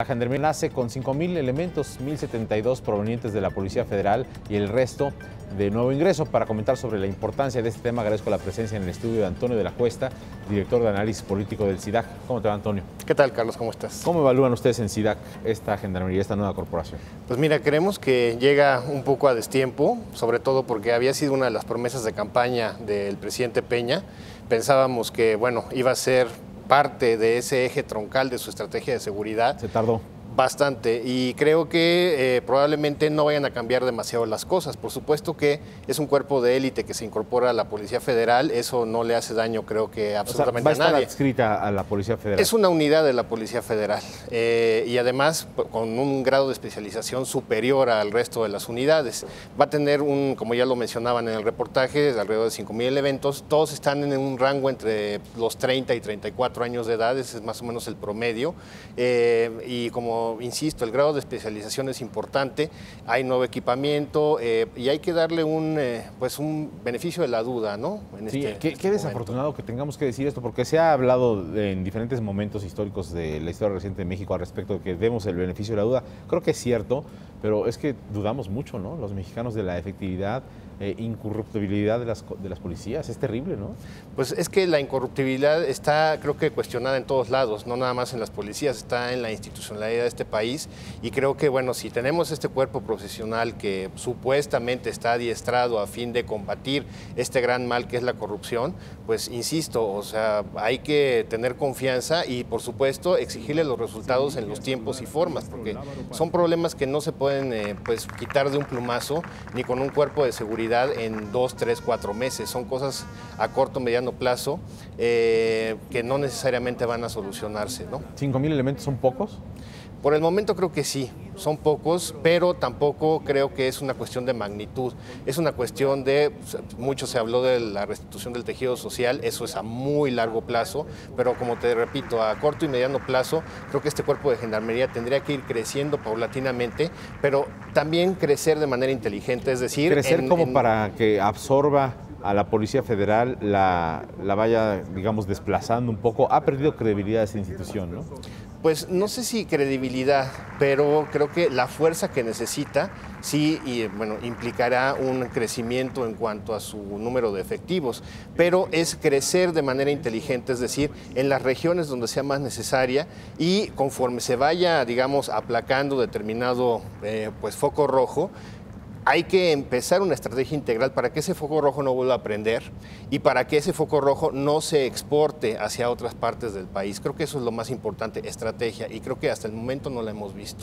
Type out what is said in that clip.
La Gendarmería nace con 5.000 elementos, 1.072 provenientes de la Policía Federal y el resto de nuevo ingreso. Para comentar sobre la importancia de este tema, agradezco la presencia en el estudio de Antonio de la Cuesta, director de análisis político del SIDAC. ¿Cómo te va, Antonio? ¿Qué tal, Carlos? ¿Cómo estás? ¿Cómo evalúan ustedes en SIDAC esta Gendarmería, esta nueva corporación? Pues mira, creemos que llega un poco a destiempo, sobre todo porque había sido una de las promesas de campaña del presidente Peña. Pensábamos que, bueno, iba a ser parte de ese eje troncal de su estrategia de seguridad. Se tardó. Bastante, y creo que eh, probablemente no vayan a cambiar demasiado las cosas. Por supuesto que es un cuerpo de élite que se incorpora a la Policía Federal, eso no le hace daño creo que absolutamente o sea, va a, nadie. adscrita a la Policía Federal. Es una unidad de la Policía Federal eh, y además con un grado de especialización superior al resto de las unidades. Va a tener un, como ya lo mencionaban en el reportaje, de alrededor de 5.000 eventos, todos están en un rango entre los 30 y 34 años de edad, ese es más o menos el promedio, eh, y como insisto, el grado de especialización es importante, hay nuevo equipamiento eh, y hay que darle un, eh, pues un beneficio de la duda, ¿no? En sí, este, qué, este qué desafortunado que tengamos que decir esto, porque se ha hablado en diferentes momentos históricos de la historia reciente de México al respecto de que demos el beneficio de la duda. Creo que es cierto, pero es que dudamos mucho, ¿no? Los mexicanos de la efectividad eh, incorruptibilidad de las, de las policías. Es terrible, ¿no? Pues es que la incorruptibilidad está, creo que, cuestionada en todos lados, no nada más en las policías, está en la institucionalidad de este país. Y creo que, bueno, si tenemos este cuerpo profesional que supuestamente está adiestrado a fin de combatir este gran mal que es la corrupción, pues insisto, o sea, hay que tener confianza y, por supuesto, exigirle los resultados en los tiempos y formas, porque son problemas que no se pueden eh, pues, quitar de un plumazo ni con un cuerpo de seguridad en dos, tres, cuatro meses. Son cosas a corto, mediano plazo eh, que no necesariamente van a solucionarse. ¿no? ¿Cinco mil elementos son pocos? Por el momento creo que sí, son pocos, pero tampoco creo que es una cuestión de magnitud. Es una cuestión de, mucho se habló de la restitución del tejido social, eso es a muy largo plazo, pero como te repito, a corto y mediano plazo, creo que este cuerpo de gendarmería tendría que ir creciendo paulatinamente, pero también crecer de manera inteligente, es decir... Crecer en, como en... para que absorba a la Policía Federal la, la, vaya, digamos, desplazando un poco. Ha perdido credibilidad esa institución, ¿no? Pues no sé si credibilidad, pero creo que la fuerza que necesita sí y, bueno, implicará un crecimiento en cuanto a su número de efectivos, pero es crecer de manera inteligente, es decir, en las regiones donde sea más necesaria y conforme se vaya, digamos, aplacando determinado eh, pues, foco rojo, hay que empezar una estrategia integral para que ese foco rojo no vuelva a prender y para que ese foco rojo no se exporte hacia otras partes del país. Creo que eso es lo más importante, estrategia, y creo que hasta el momento no la hemos visto.